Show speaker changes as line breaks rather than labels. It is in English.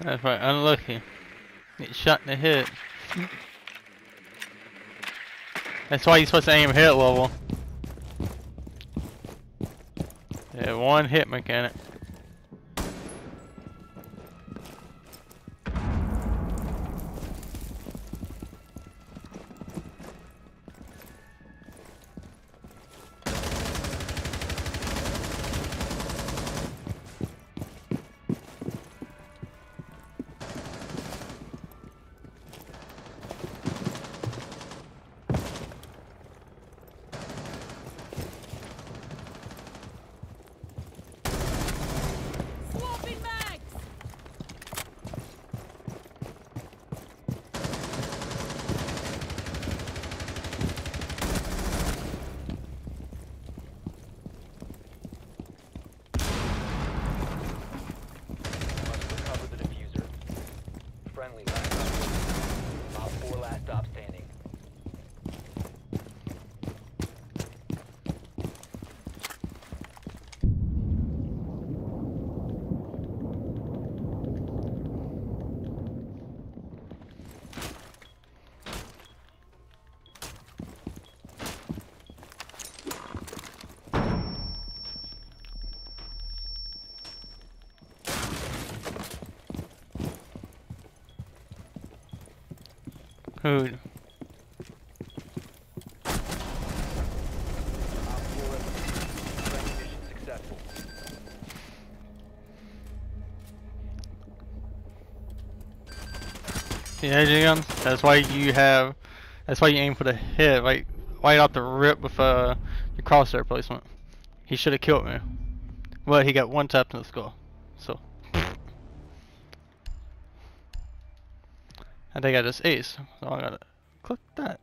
That's right, unlucky. Get shot in the head. That's why you're supposed to aim hit level. Yeah, one hit mechanic.
Friendly last
Who?
Op 4 friendly mission successful.
See energy guns? That's why you have. That's why you aim for the head, right, right off the rip with uh, your crosshair placement. He should have killed me. Well, he got one tap in the skull. So. I think I just ace. So I gotta click that.